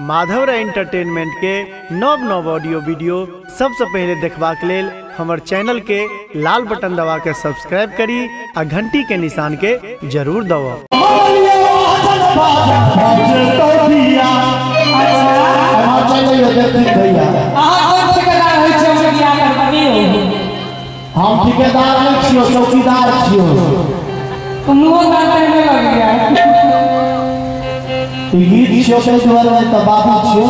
Madhav entertainment के नव नव ऑडियो वीडियो सबसे पहले देखबाक लेल हमर चैनल के लाल बटन दबा के सब्सक्राइब करी आ घंटी के निशान के ज़रूर करबनी हम ठेकेदार नहीं छियो चौकीदार छियो। मुँह लग गया द्वारा में तो बाबू छियो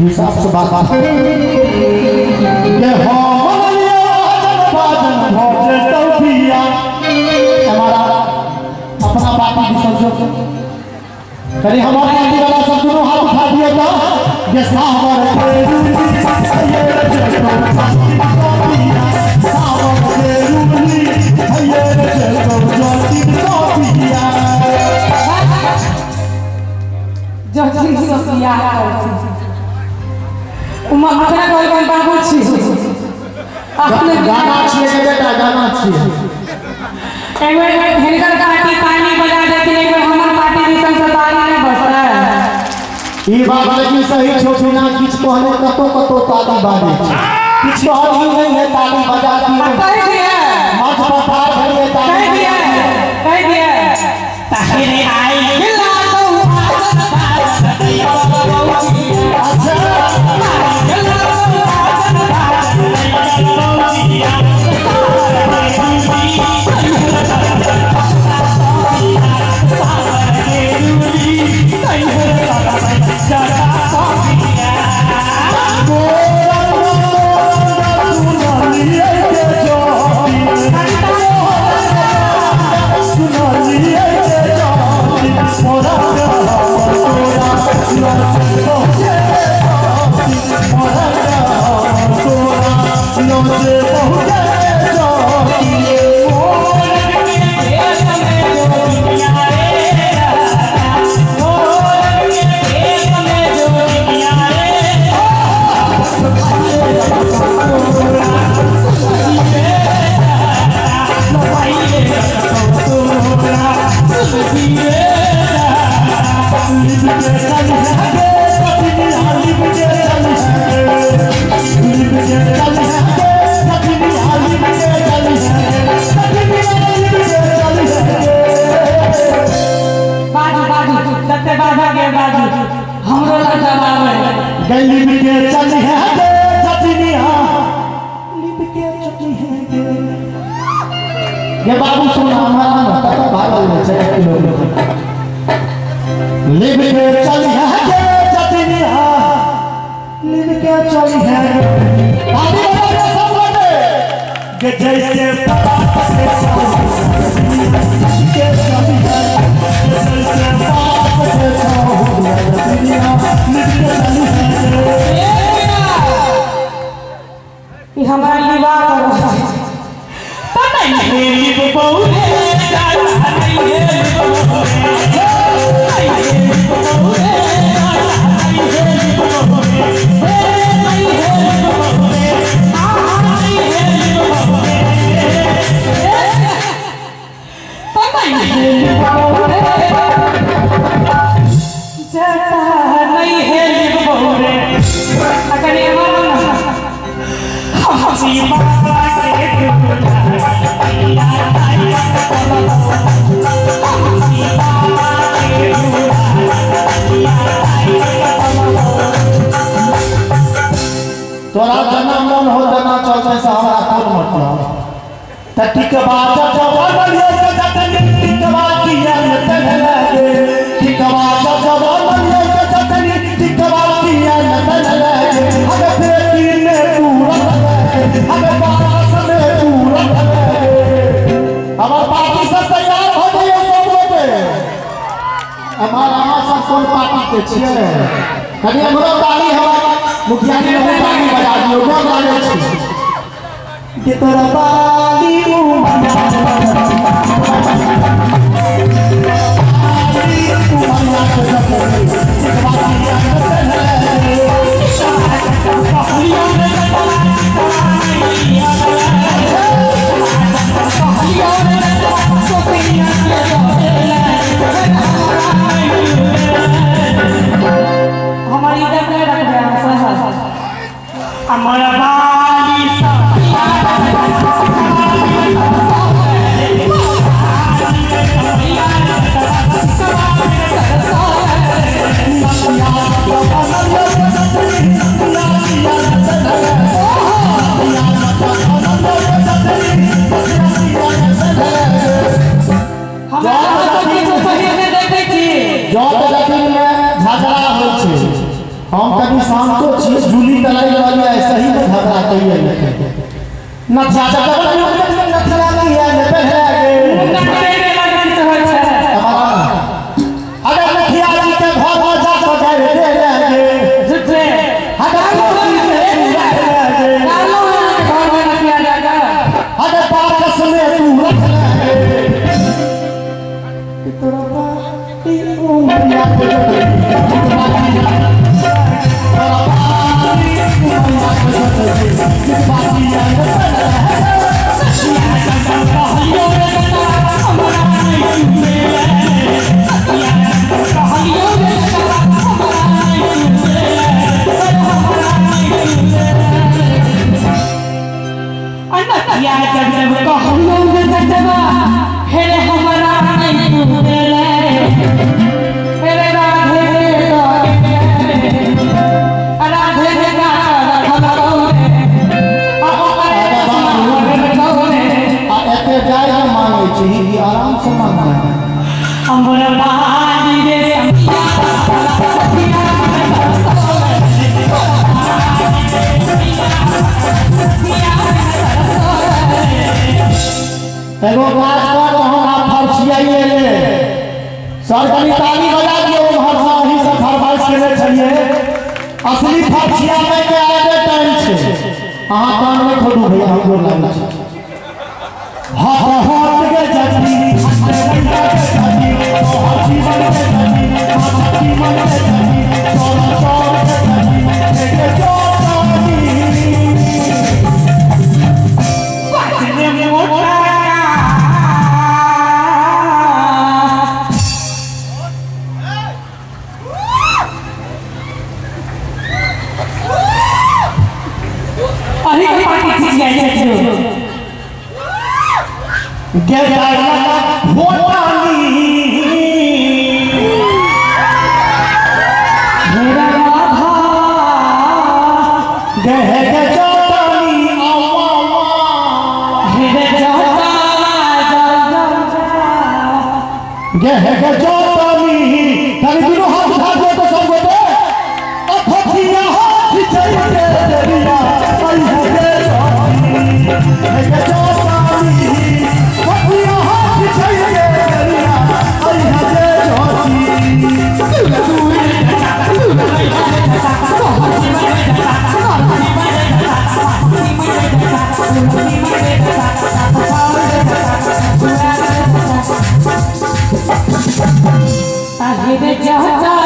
हिसाब से बात के हमलिया बाजन भोज तौफिया। हमारा अपना बाटी की समझो करी हमारे पार्टी वाला सब दोनों हाथ उठा दिए तो ये फेरू बियाह करती उमा कोई कोई बाबू छी अपने गाना छिए के बेटा गाना छिए एक बार हिनकर पार्टी पानी बजा देती एक बार हमार पार्टी दिसन से ताली नहीं बसला ई बात लेकिन सही छोटी ना किछ कहले कतो कतो ताली बाजे छै किछ कहल नहीं है। ताली बजाती है कह दिया पर ठाड़ भरिए कह ताली दिया कह दिया ताहिरे आई तते बाजा के बाजू। हमरो ला जवाब है गली में के चल है गे चटनिया लिप के चटनी है गे। ये बाबू सुन हमारा ना तक भागल में छे एक लिप के चल है गे चटनिया लिप के चल है आदि बड़ा सब लगे के जैसे पता जना चलते से हमरा कोन मतलब त ठीक बात जबर बलिए के जतन ठीक बात किया न तन लगे ठीक बात जबर बलिए के जतन ठीक बात किया न तन लगे हमें बेटी ने पूरा लगे हमें बारात में पूरा लगे हमार पार्टी से तैयार हो गए सब लोग हमारा सब कोन पार्टी के छियै कनी हमरो ताली हमारा मुखिया ने ताली बजा दियो गोर लागै छी diterbali umum हमारी हमारा शाम को चीज़ झूली तलाई वाली ऐसा ही घबराते हुए न था अभी फसिया में के आगे टाइम से अहाँ कान में खोलू भैया हम बोल रहे हैं हाँ हाँ जय जय जय Hey, get your body. yeah.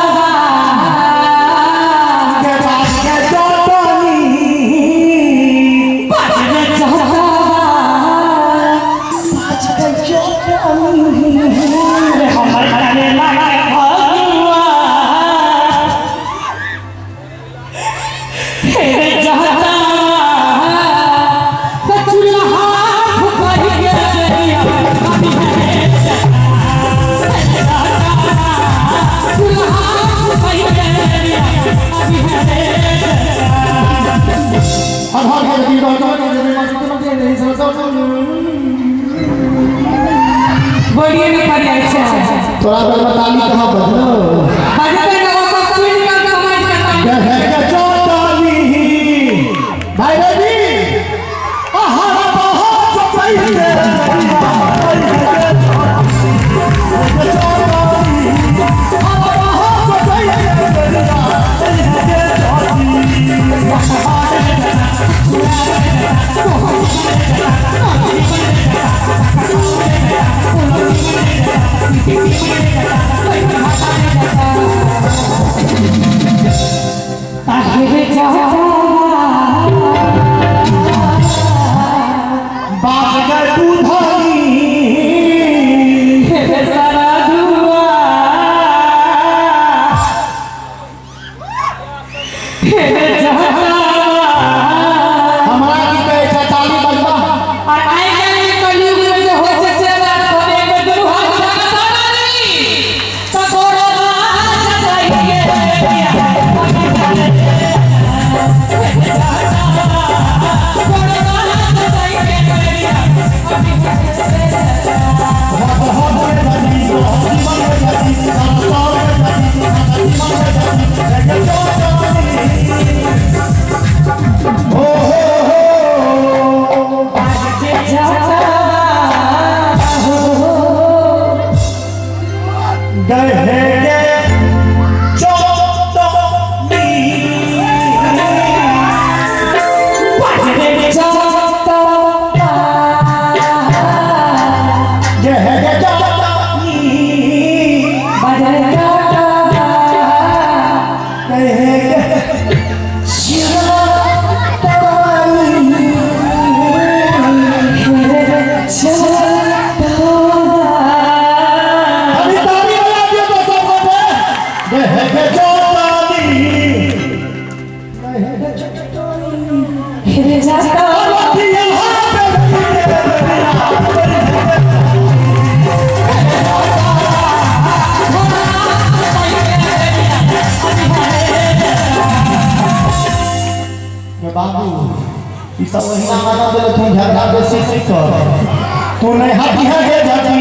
तू नहीं हटी है के जाती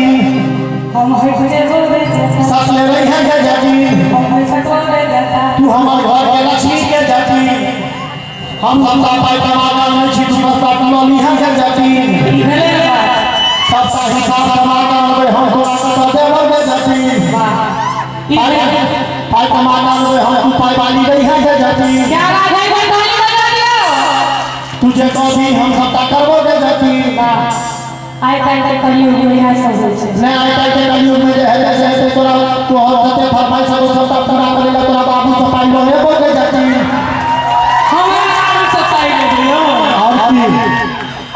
हम हटे बोले जाता। साथ ले रही है के जाती हम सटवा ले जाता। तू हमार घर के लक्ष्मी के जाती हम सप्ताह पाई टमाटर में छी तू सप्ताह कलोनी है के जाती सप्ताह हिसाब टमाटर में हम तोरा के देवर के जाती पाई पाई टमाटर में हम तू पाई वाली रही है के जाती क्या बात है तुझे कभी हम सप्ताह करबो के जाती आइ काल्हि के कलियुग में इएह सब होइ छै नहीं के कलयुग में जो है जैसे ऐसे तोरा तू और जते फरमाइश सब सब पूरा करेगा तोरा बाबू से पाई लो है बोल जाती हमरा आराम से पाइ ले और की?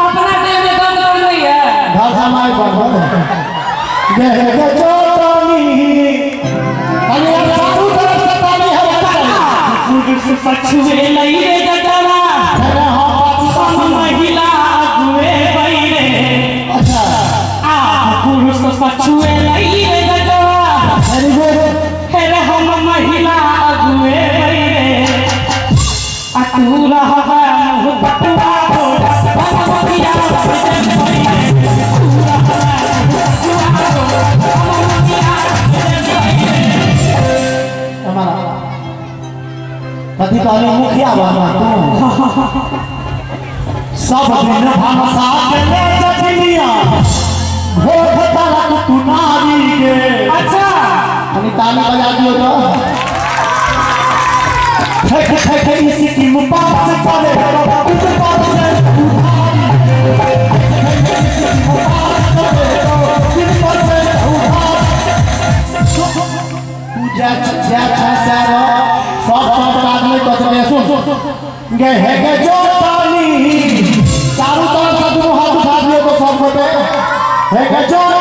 अपना देह में दम दम नहीं है घर हमारे पर ये है के चोटनी अरे चारों तरफ़ से ताली है पछुए रे जगवा अरे हाँ पाची हम पाची महिला कहली मुखिया बना तू। सब दिन भाषा के ले जटिलिया भोग तलक तू नारी के। अच्छा। अभी ताली बजा दियो तो। ठक ठक इसकी मुपास करे उस पास से। पूजा छ्या छसारो सब सब आदमी को सुन। गे है के है के